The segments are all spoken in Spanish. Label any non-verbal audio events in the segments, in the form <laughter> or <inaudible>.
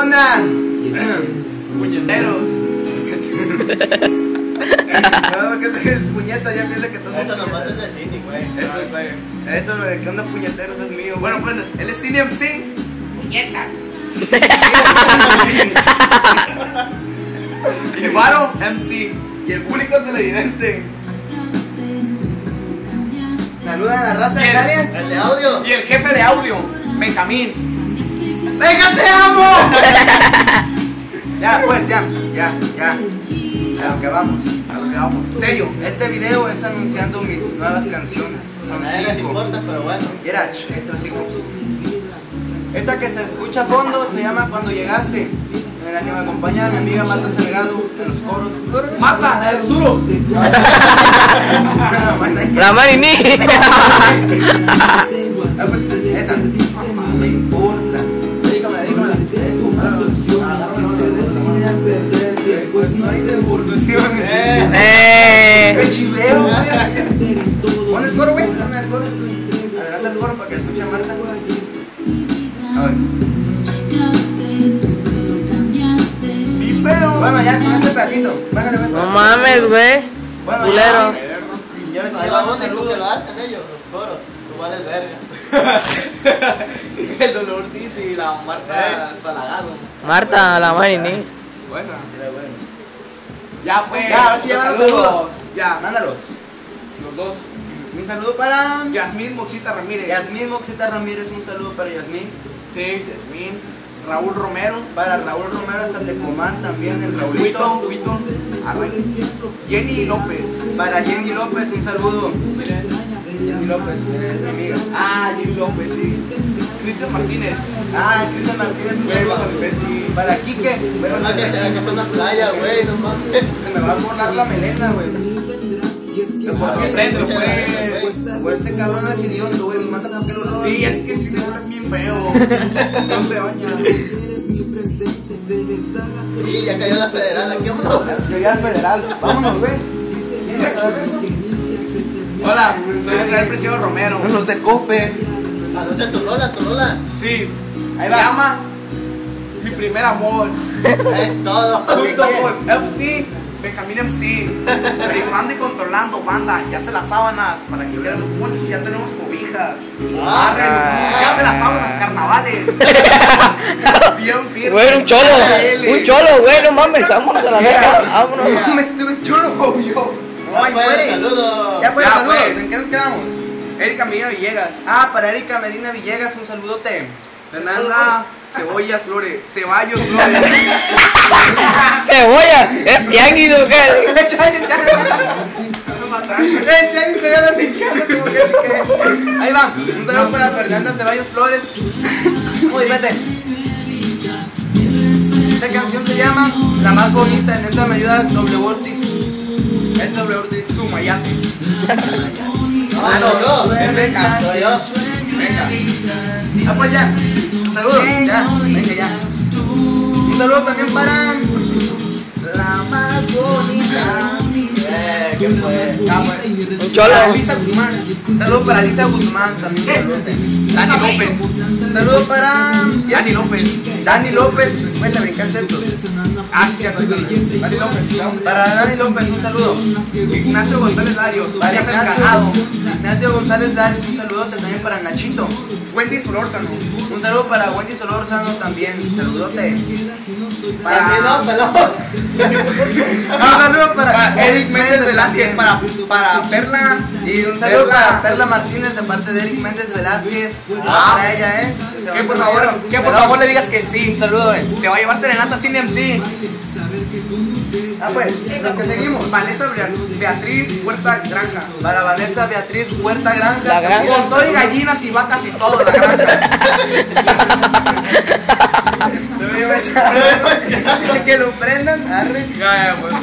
onda? Puñeteros. No, porque eso es puñeta, ya piensa que todos Eso nomás es puñetas. de cine, güey. Eso es ahí. Eso lo de que onda puñeteros es mío. Bueno, güey. pues él es CineMC. Puñetas. y Varo MC. Y el público televidente. Saludan a la raza de. Aliens. El de audio. Y el jefe de audio, Benjamín. ¡Venga, te amo! <laughs> ya, pues, ya, ya, ya. A lo que vamos. A lo que vamos. Serio. Este video es anunciando mis nuevas canciones. Son A nadie les cinco. importa, pero bueno. Mira, ch, estos cinco. Esta que se escucha a fondo se llama Cuando Llegaste. En la que me acompaña mi amiga Marta Salgado en los coros. Marta, el duro. <laughs> La Marini. <laughs> Ah, pues esa. Eh. ¡Qué chiveo! Pon el coro, güey. Pon el coro. Adelanta el coro para que escuche a Marta. A ver. Bueno, ya con este pedacito. Bájale, güey. No mames, güey. Bueno, Culero. ya. Yo les llevo un saludo. lo hacen ellos, los coros. Igual es verga. <laughs> el dolor dice y la Marta Salagado. Marta, la Marini. Buena. Ya, pues. Ya, ahora sí llevan los saludos. Ya, Mándalos. los dos. Un saludo para Yasmín Moxita Ramírez. Yasmín Moxita Ramírez. Un saludo para Yasmín. Sí, Yasmín. Raúl Romero. Para Raúl Romero hasta Tecomán también, el Raulito. Huito. Jenny López. Para Jenny López, un saludo. Jenny López, eh, mi amiga. Ah, Jenny López, sí. Cristian Martínez. Ah, Cristian Martínez, saludo. Betty. Para Quique. Bueno, Ah, que que está en la playa, güey, no mames. se me va a borrar la melena, güey. Que por prende, pues. por este cabrón hediondo, güey, me manda por qué lo. Sí, es que sí te bien feo. No se baña. Sí, ya cayó la federal, aquí vámonos. Que ya es federal. Vámonos, güey. Hola, soy Andrés Preciado Romero. Los de Cope. Tu rola, tu rola. Sí, Ahí se va. llama Mi Primer Amor. <laughs> Es todo. Junto ¿Qué con FD, Benjamín MC, rifando y controlando banda. Ya se las sábanas para que vean los puentes y ya tenemos cobijas. Ah. Arre, ya se las sábanas, carnavales. <laughs> Bien firme. Güey, un cholo. Un cholo, güey, no mames. Vámonos a la verga. Vámonos. No mames, tú eres chulo, yo. Ay, pues, güey. saludos. Ya pues, Ya, saludos. pues. ¿En qué nos quedamos? Erika Medina Villegas, Ah, para Erika Medina Villegas, un saludote. Fernanda Cebollas Flores, Ceballos Flores. <laughs> Cebolla. Es tianguis, ¿o qué? Chale, chale. Eh, chale, se gana picando como que que- Ahí va. Un saludo para Fernanda Ceballos Flores. Uy, vete. Esta canción se llama La más bonita. En esa me ayuda W Ortiz. Es W Ortiz. Sumayate. Ah, no. Es Beca. Soy yo. Venga. Ah, pues ya. Un saludo. Ya, venga ya. Un saludo también para. La más bonita. Eh, ¿qué fue? Ah, pues. Un cholo. Lisa Guzmán. Un saludo para Lisa Guzmán también. saludote. Dani López. Un saludo para. Dani López. Dani López. Cuéntame, brincaste esto. Estoy. Dani López. Para Dani López, un saludo. Ignacio González Díaz Ignacio. Ignacio González Larios, un saludote también para Nachito. Wendy Solórzano. Un saludo para Wendy Solórzano también, saludote. Para mí no. Un saludo <laughs> para Eric Méndez Velázquez. Para, para Perla. Y un saludo para Perla Martínez de parte de Eric Méndez Velázquez. Ah. Para ella, ¿eh? Que por favor, que por favor le digas que sí. Un saludo, eh. Te va a llevar serenata sin MC. Ah, pues, los que seguimos. Vanessa Bea- Beatriz Puerta Granja. Para Vanessa Beatriz Huerta Granja. La granja. Con todo y gallinas y vacas y todo, la granja. <laughs> Que lo prendan, arre. Ya, pues.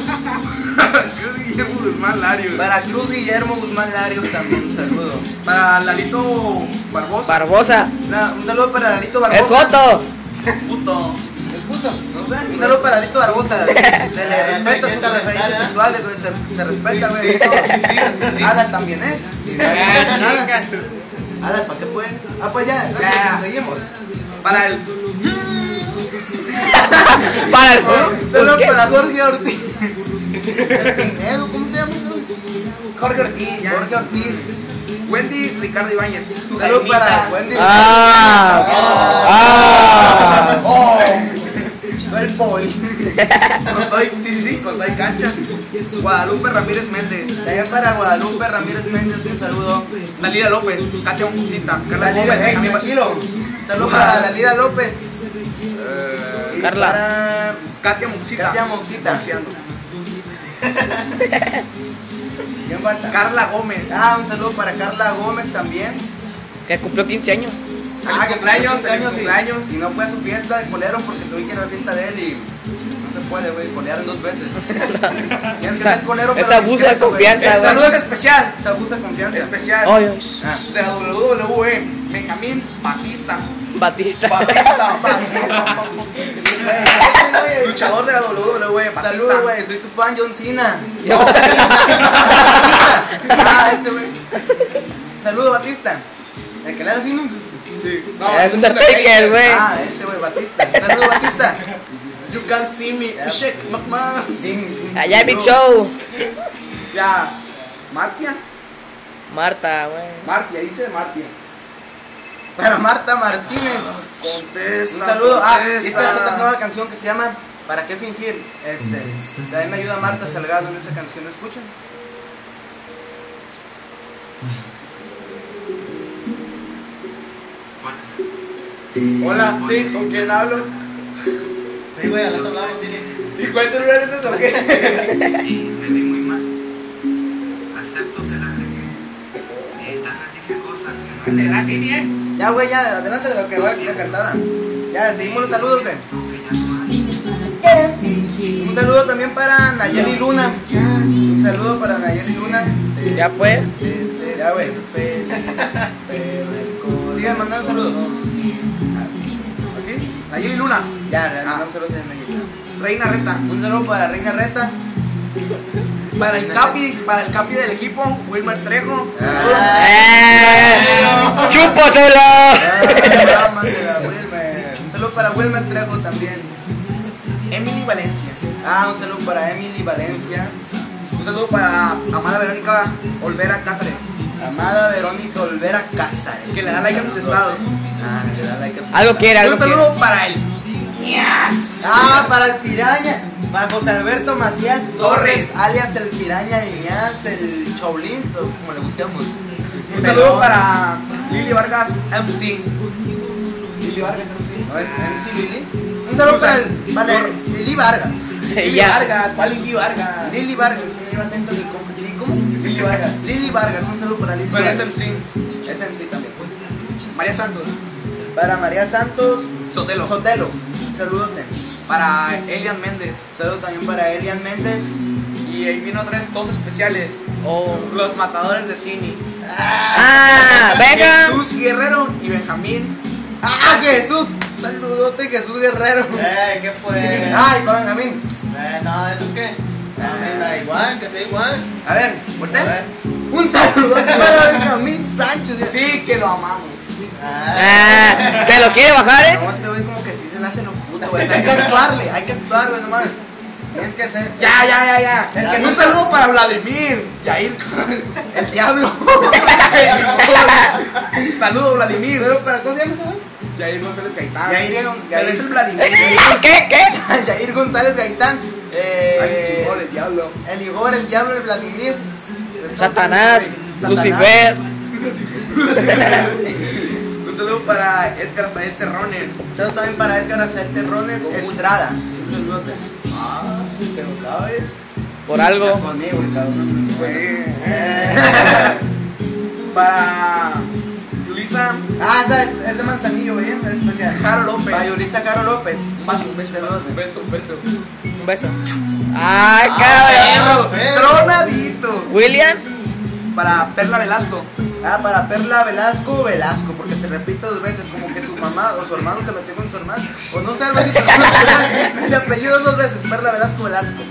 Cruz Guillermo Guzmán Larios. Para Cruz Guillermo Guzmán Larios también un saludo. Para Lalito Barbosa. Barbosa. Una- un saludo para Lalito Es Barbosa. Joto. Puto. Un saludo para Lalito Barbosa. <laughs> Se le respeta sus preferencias sexuales, güey. Se, se respeta, güey. Sí, todo. sí, sí, sí. Adal también es. Eh, Adal, ¿para qué pues? Ah, pues ya, rápido, seguimos. Para el. <laughs> Para el Saludos para Jorge Ortiz. Pinedo, ¿cómo se llama? Jorge Ortiz, ya. Jorge Ortiz. Wendy Ricardo Ibáñez. Saludos para Wendy. Ah. Ah. Oh. No el poli. Sí, sí, sí, todo y cancha. Guadalupe Ramírez Méndez. También para Guadalupe Ramírez Méndez, un saludo. Dalila López. Katia Moncita. Carla eh, Benjamín tranquilo. Saludos para Dalila López. Y Carla. Para Katia Moncita. Katia. Boxeando. <laughs> ¿Quién falta? Carla Gómez. Ah, un saludo para Carla Gómez también. Que cumplió 15 años. Ah, que cumpleaños, cumplió 15 años feliz y, no fue a su fiesta de colero porque tuve que ir a la fiesta de él y no se puede, güey, colear dos veces. <laughs> Tienes que Esa- ser colero, pero abuso de confianza, güey. saludo es especial. Ese abuso de confianza. Especial. Ay. Ah. De la WWE. Benjamín Batista. Batista. Batista. <laughs> Batista. Luchador de la WWE. Batista. Saludos, güey, soy tu fan, John Cena. <laughs> Yo- ah, ese güey. Saludos, Batista. El que le hace así, ¿no? No, Es Undertaker, güey. Ah, ese güey, Batista. Saludos, Batista. You can see me. Yeah. Shake my man. Sí, sí. Allá hay Big Show. Ya. Martia. Marta, güey. Martia, dice Martia. Para Marta Martínez. Contesta. Un saludo. Ah, esta es otra nueva canción que se llama ¿Para qué fingir? Este, también me ayuda Marta Salgado en esa canción, ¿escuchan? Hola, sí, ¿con quién hablo? Sí, güey, al otro lado del cine. ¿Y cuántos lugares es o qué? y me vi muy mal. Acepto que la regué. Esta dice cosas que no ¿Será así, eh? Ya, güey, ya, adelante de lo que va la cantada. Ya, seguimos los saludos, güey. Un saludo también para Nayeli Luna. Un saludo para Nayeli Luna. Ya pues. Ya, güey. <laughs> Sigan mandando saludos. Nayeli Luna. Ya, mandamos saludos a Nayeli. Reina Reta. Un saludo para Reina Reta. Para el capi, para el capi del equipo, Wilmer Trejo. ¡Eh! ¡Chúpasela! Ah, más de la Wilmer. Un saludo para Wilmer Trejo también. Emily Valencia. Ah, un saludo para Emily Valencia. Un saludo para Amada Verónica Olvera Cáceres, Amada Verónica Olvera Cázares. que le da like a mis estados. Ah, le da like a su- Algo quiere, algo Un quiere. saludo para él. Ah, para el Piraña. Para José Alberto Macías Torres, Torres. alias el Piraña Iñaz, el Chaulín, como le buscamos. Un saludo para Lili Vargas MC. Lili Vargas MC. ¿No es MC Lili? Un saludo para, el, para el Lili Vargas. <laughs> Lili. Vargas, ¿cuál Lili Vargas? Lili Vargas, que no lleva acento ni cómo. Lili Vargas. Lili Vargas, un saludo para Lili es Vargas. MC. Es MC también. María Santos. Para María Santos Sotelo. Sotelo. Un saludote. Para Elian Méndez. Un saludo también para Elian Méndez. Y ahí vino tres, dos especiales. Oh. Los matadores de Cine. ¡Ah! ¡Venga! Jesús Guerrero y Benjamín. ¡Ah, Jesús! Saludote, Jesús Guerrero. Eh, ¿qué fue? ¡Ay, para Benjamín! Eh, no, ¿eso qué? Eh, da igual, que sea igual. A ver, voltea. Un saludote para Benjamín Sánchez. Sí, que lo amamos. Ah, ¿Te lo quiere bajar, eh? No, este güey como que sí se le hace lo puto, güey. Hay que actuarle, hay que actuar, güey, nomás. Tienes que hacer. Ya, ya, ya, ya. El que un nunca- saludo para Vladimir. Yair. El diablo. <laughs> Saludo, Vladimir. Pero, pero, ¿cómo se llama ese güey? Yair González Gaitán. Yair, Yair. Pero es el Vladimir. <laughs> ¿Qué? ¿Qué? Jair <laughs> González Gaitán. Eh, sí, el diablo. el Igor, el diablo, el Vladimir. Satanás, Satanás. Lucifer. Saludo para Edgar Saed Terrones. Saludos también para Edgar Azael Terrones Estrada. Ah, te lo sabes. Por algo. Conmigo, cabrón. Para Yulisa Ah, esa es, es de Manzanillo, güey. Es especial. Jaro López. Para Yulisa Caro López. Un beso, un beso, un beso, un beso, un beso. Un beso. ¡Ay, Ah, cabrón! Tronadito. William. Para Perla Velasco. Ah, para Perla Velasco, Velasco, porque se repite dos veces, como que su mamá o su hermano se metió con su hermano. O no sé, algo así, pero el apellido dos veces, Perla Velasco, Velasco.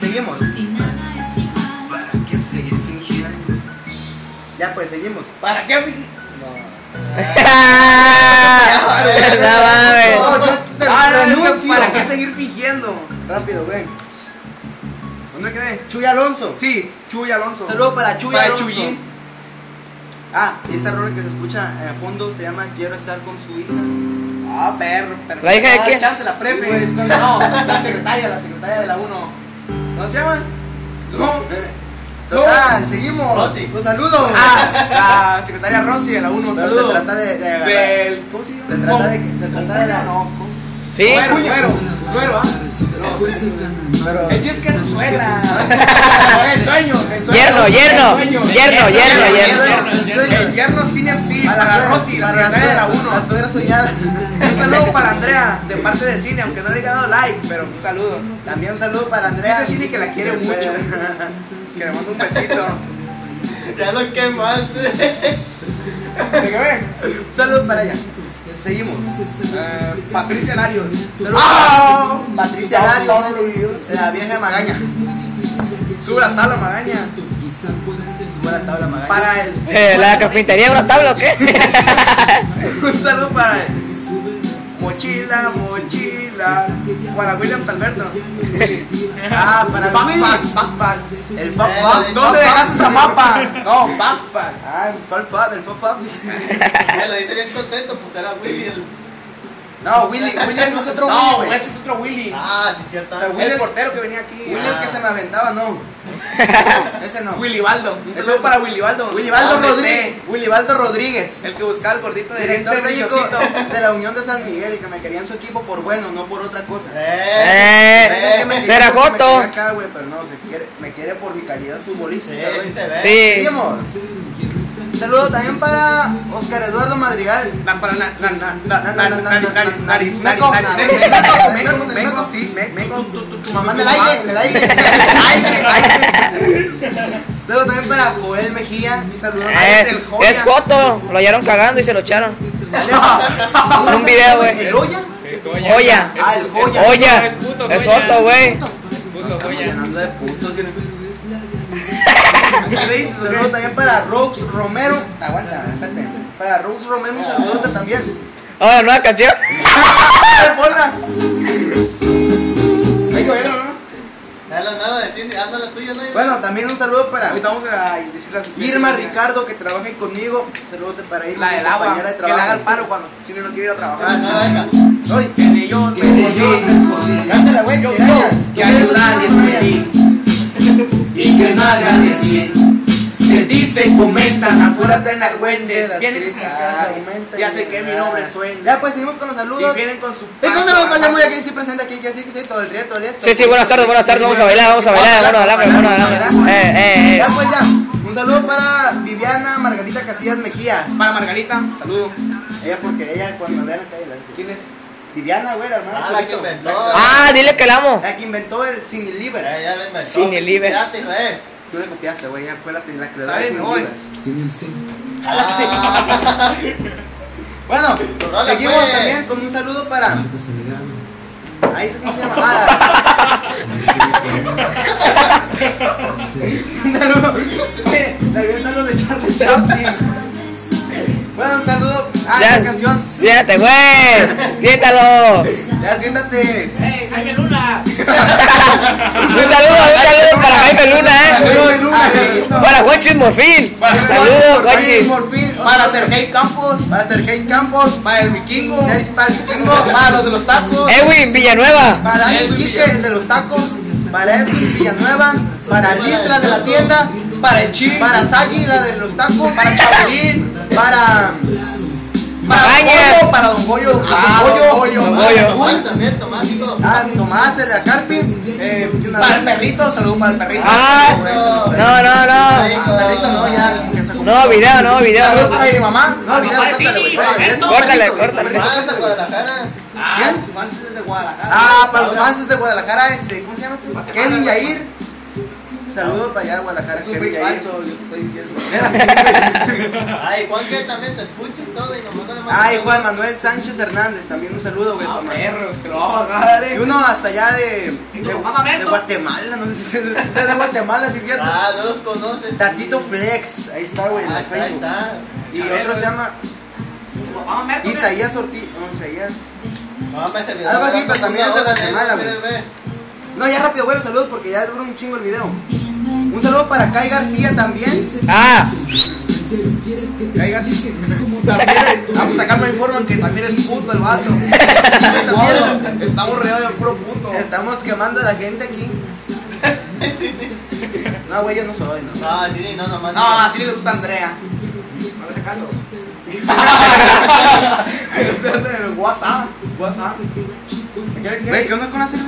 Seguimos. Ya pues, seguimos. ¿Para qué? ¡Ah! <laughs> No mames. No, yo Renuncio. ¿Para qué seguir fingiendo? Rápido, güey. ¿Dónde quedé? Chuy Alonso. Sí, Chuy Alonso. Saludo para Chuy Para Alonso. Chuyín. Ah, y esta rola que se escucha eh, a fondo se llama Quiero estar con su hija. Ah, perro, perro. ¿La hija de Ah, quién? Chance, la prefe. Sí, güey, es con- No, la secretaria, la secretaria de la 1. ¿Cómo se llama? No. Total, seguimos. Rosy. Un saludo. Ah, la secretaria Rosy de la 1. Pero se trata de, de agarrar. Del. ¿Cómo se llama? Se trata de que- se trata de la- No, ¿cómo? Sí. Güero, güero, güero, ah. El chiste es que es su suegra. En sueños, en sueños. Yerno, yerno, yerno, yerno, yerno. Yerno Cine MC A la para Rosy, la secretaria de la suegra- 1. La suegra soñada. Un saludo para Andrea, de parte de Cine, aunque no le haya dado like, pero un saludo. También un saludo para Andrea. Dice Cine que la quiere mucho. Que le mando un besito. <laughs> Ya lo quemaste. ¿De qué ve? Un saludo para ella. Seguimos. Eh, Patricia Larios. ¡Ah! Patricia Larios, la vieja magaña. Sube la tabla magaña. Buena tabla magaña. Para el. Eh, ¿La carpintería una tabla o qué? <laughs> Un saludo para el. Mochila, mochila. Para Williams Alberto. Ah, para. Backpack, backpack. El de- ¿Dónde dejaste esa mapa? No, backpack. Ah, el pop, el. Me lo dice bien contento, pues era Willy el. No, Willy, Willy es otro Willy, No, güey. ese es otro Willy. Ah, sí, cierto. O sea, Willy- El portero que venía aquí. Willy el que se me aventaba, no. <laughs> Ese no. Willy Baldo. Un Ese saludo es- para Willy Baldo. Willy Baldo Ah, Rodríguez. Willy Baldo Rodríguez. El que buscaba el gordito de Director técnico <laughs> de la Unión de San Miguel y que me quería en su equipo por bueno, no por otra cosa. Eh, Ese que me eh, será me acá, pero no, se quiere, me quiere por mi calidad futbolística, Sí, güey. sí se ve. Sí. Saludo también para Oscar Eduardo Madrigal. Para na- na- na- na- Na- na- na- na- na- nariz, na- nariz, na- nariz, meco, nariz, na- nariz, meco, meco, sí, me- meco. Tu, tu, tu mamá en el aire, en el aire. En el aire. Saludo también para Joel Mejía. Un saludo. Eh, el joya. es Joto. Lo hallaron cagando y se lo echaron. En un video, güey. ¿El Oya? Olla. Ah, el Joya. Olla. Es Es. Joto, güey. Llenando de putos. Güey. ¿Qué le dices? Saludo también para Rox Romero. Aguanta, espérate. Para Rox Romero un saludo también. Oh, <laughs> la nueva canción. Ponla. Hay que ¿no? Bueno, también un saludo para vamos a Irma Ricardo que trabaja conmigo. Saludos para Irma, La del agua. compañera de Que le haga el trabajo. paro cuando si no quiere ir a Ah, trabajar. no, venga. Ay, Que de yo, que cántala, güey, pedí. y que no agradecí. Se dicen, comentan, afuera traen Las argüentes. Vienen críticas aumentan. Ya sé que mi nombre suena. Ya pues seguimos con los Y saludos. vienen con su. Y muy aquí sí presente aquí, que sí, que sí, todo el día, todo el día. Sí, sí, buenas tardes, buenas tardes. Vamos a bailar, vamos a bailar. Bueno, alambre, bueno, alambre. Eh, eh, eh. Ya pues ya. Un saludo para Viviana Margarita Casillas Mejía. Para Margarita, saludo. Ella porque ella cuando me ve en la calle la dice. ¿Quién es? Viviana, güey, la hermana. Ah, la que inventó. Ah, dile que la amo. La que inventó el Cine Liber. Eh, ya le inventó. Sin el libre. Tú le copiaste, güey, ella fue la primera creadora de. Ah, Bueno, Rola, seguimos pues. también con un saludo para. Ahí ¿cómo se llama? Un saludo. La vida no de Charlie Chaplin. Bueno, un saludo. Ah, Ya. esa canción. Siéntate, güey. Siéntalo. Ya siéntate. ¡Ey, Jaime Luna! <laughs> Un saludo, un saludo para Jaime Luna, Saludos, eh. Luna. Para Huachis Morfín. Saludos. Morfín. Para Sergei Campos. Para Sergei Campos. Para el vikingo. Para el Vikingo. Para los de los tacos. Edwin Villanueva. Para Edwin Quique, el de los tacos. Para Edwin Villanueva. Para Liz, la de la tienda. Para el Chi. Para Sagi, la de los tacos. Para Chabelín. Para. Para Don. Goyo. Para Don Goyo. Ah, Don Goyo. También, Tomás. Ah, Tomás, el de la Carpi. Eh, Para el perrito. Saludos para el perrito. Ah, no, no, no. Perrito, no, ya, No, video, no, video. mi mamá. No, video, córtale, córtale, Ah. Ah. Ah, para los fans de Guadalajara, este, ¿cómo se llama este? Kevin Yair. Saludos para allá Guadalajara, Es un fake falso, yo te estoy diciendo. <laughs> Ay, Juan que también te escucha y todo y nomás no le manda Ay. Juan Manuel Sánchez Hernández, también un saludo, güey. toma. Perro, te lo vamos a pagar, Y eh. uno hasta allá de, de. Guatemala, no sé si es de Guatemala, si es cierto. Ah, no los conoces. Tatito Flex, ahí está, güey, en Ah, el está, ahí Facebook. está. Y otro se llama Isaías Ortiz, no, Isaías. Algo así, pero también es de hora, Guatemala, ¿eh? güey. No, ya rápido, güey, los saludos porque ya dura un chingo el video. Un saludo para Kai García también. Ah, Kai García. Vamos a sacar me informan que también es puto el vato. <laughs> También. Estamos rodeados de puro puto. Estamos quemando a la gente aquí. <laughs> No, güey, yo no soy, no. No, sí, no, no, No, así le gusta a Andrea. A ver, Carlos. <laughs> en el WhatsApp. WhatsApp. ¿qué onda con hacer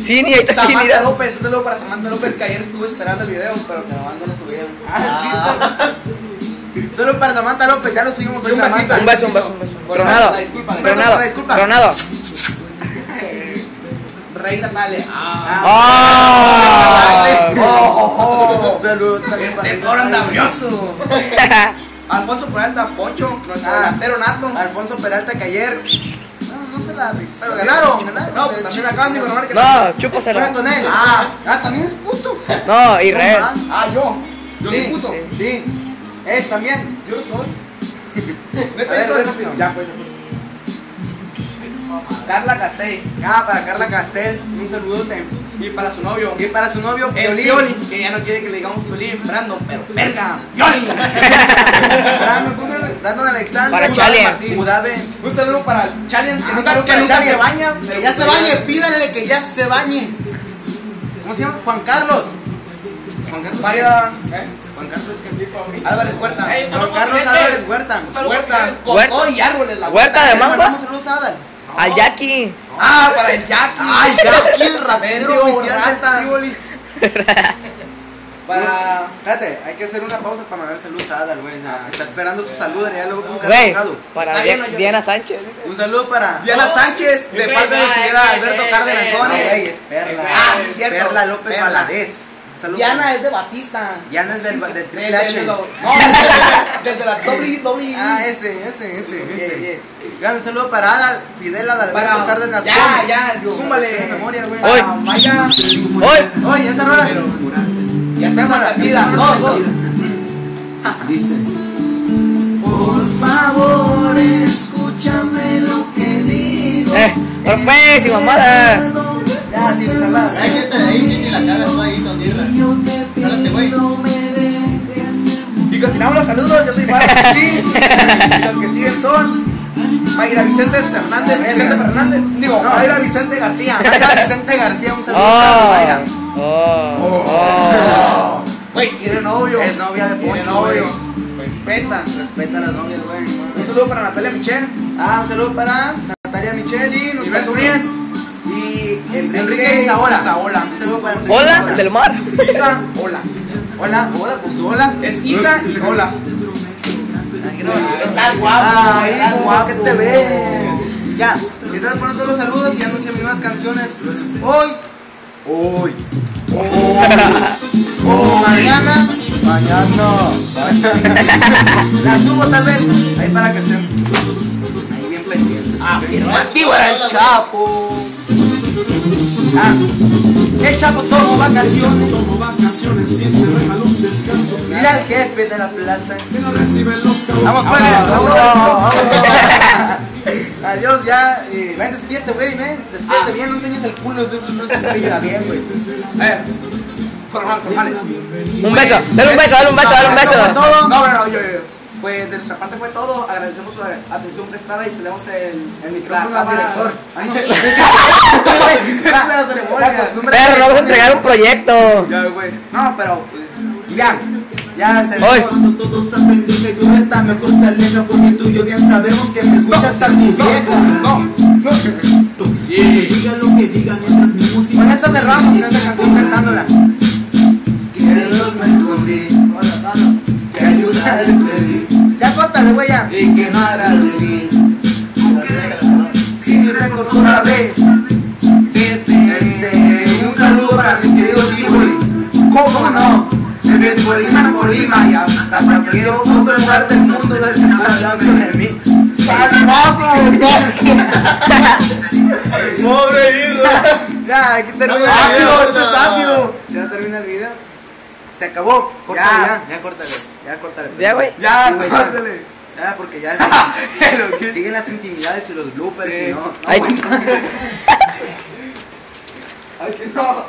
sí, ni ahí está sí, Samantha mira. López, un saludo para Samantha López que ayer estuvo esperando el video, pero que nomás no lo subieron. Ah, sí. Solo para Samantha López, ya lo subimos hoy, Un besito. Un beso, un beso, un beso. Tronado, disculpa, tronado, disculpa, tronado. <laughs> Rey Natalia. Ah. ¡Ah! Oh, oh, oh. Saludos también para Este toro anda brioso. <laughs> Alfonso Peralta, Poncho, nuestro Ah. delantero nato. Alfonso Peralta que ayer. No, no se la rifó, Pero ganaron, ganaron. No, pues también acaban de informar que. No, chúpasela. Con él. Ah. ah, también es puto. No, Israel. Ah, yo. Yo sí, soy puto. Sí. Él también. Yo lo soy. <laughs> A Neta, ver, yo ve soy. rápido. Ya, pues. Carla Castell. Ah, para Carla Castel, un saludote. Y para su novio. Y para su novio, El Piolín. Pioli, que ya no quiere que le digamos Piolín, Brando, pero verga. Pioli. <laughs> Brandon, ¿cómo se llama? Brandon Alexander. Para Mudabe Chale. Martín. Mudabe. Un saludo para el Challenge, que Ah, nunca, que para nunca Chale. se baña. Que ya se bañe, pídanle que ya se bañe. ¿Cómo se llama? Juan Carlos. Juan Carlos. Vaya, ¿eh? Juan Carlos que Álvarez Huerta. Juan Carlos Álvarez Huerta. Huerta, Huerta. y árboles. La Huerta de Le Adal. Al Jackie. Ah, para el Jack. Ay, Jackie, el ratero. <laughs> Para. Espérate, hay que hacer una pausa para mandar saludos a Adal, güey. Ah, Está esperando su saludo, ya luego con un Güey, cargado. para Está Di- bien, yo- Diana Sánchez. Un saludo para. Diana Sánchez, de parte de Fidel Alberto Cárdenas No, Gómez. güey, es Perla. Ah. Perla López. Valadez. Un saludo Diana es de Batista. Diana es del, del Triple H. No, <laughs> desde la WWE. Ah, ese, ese, ese, ese. yes. Gran un saludo para Adal, Fidel Adalberto Para- Cárdenas ya, Gómez. ya, Yo, súmale. de memoria, güey. Hoy. Maya. Hoy. Oye, esa rola. Ya está en la vida. Dos, dos. <laughs> Dice, por favor, escúchame lo que digo. Eh, no pues, y mamada. Ya, sí, jaladas. Hay gente de ahí, gente la cagas tú ahí, don Irra. Jálate, güey. Y continuamos los saludos, yo soy Pablo <laughs> sí. Los que siguen son Mayra Vicente Fernández, Vicente Fernández, digo, No. Mayra Vicente García. <laughs> Mayra Vicente García, un saludo para Oh. Mayra. Oh. Oh. Güey, tiene novio. Es novia de Poncho, novio. güey. Respeta. Respeta a las novias, güey. Un saludo para Natalia Michel Ah, un saludo para Natalia Micheli, y nuestra Luis sobrina. Enrique, Enrique Isaola. Isaola. Hola, del mar. Isa, hola. Hola, hola, pues hola. Es Isa y hola. Estás guapo. Ay, estás guapo que te ves. Ya, estás poniendo todos los saludos y anuncia mis nuevas canciones. Hoy, hoy, o mañana, mañana, La subo tal vez, ahí para que estén ahí bien pendientes. Afirmativo era el Chapo. Ah, el Chapo tomó vacaciones. Tomo vacaciones y se regaló un descanso. Mira al jefe de la plaza. Que no reciben los. Vamos pues, vámonos. Adiós, ya. Eh, ven, despídete, güey, ven. Despídete bien, no enseñes el culo. Eso no se queda bien, güey. A ver. Formal, formales. Un beso, dale un beso, dale un beso, dale un beso. todo. No, no, no, yo, yo. Pues de nuestra parte fue todo. Agradecemos su atención prestada y cedemos el, El micrófono al director. Ah, no. <laughs> La ceremonia. La costumbre Perro, de- vamos a entregar un proyecto. Ya, güey. No, pero. pues, Ya, ya. Cuando todos aprendí que tu neta mejor se aleja porque tú y yo bien sabemos que me escuchas tan mi vieja. No, Que diga lo que diga mientras mi música Con esta cerramos, con esta canción cantándola. Que Dios me escondí, que ayuda a despedir Güey, ya. y que no agradecí. Sí, mi récord otra vez. Este, un saludo para mi querido Tivoli. ¿Cómo no? Desde Colima, Colima, ya hasta perdido otro lugar del mundo está hablando de mí. Pobre hijo. <laughs> Ya, aquí termina el Ácido, video. esto es ácido. Ya termina el video. Se acabó. Córtale Ya. ya. Ya, córtale. Ya córtale. Ya, güey. Ya, güey, córtale. Ah, porque ya <laughs> siguen las intimidades y los bloopers Sí. y no. no. Ay, <laughs> que no.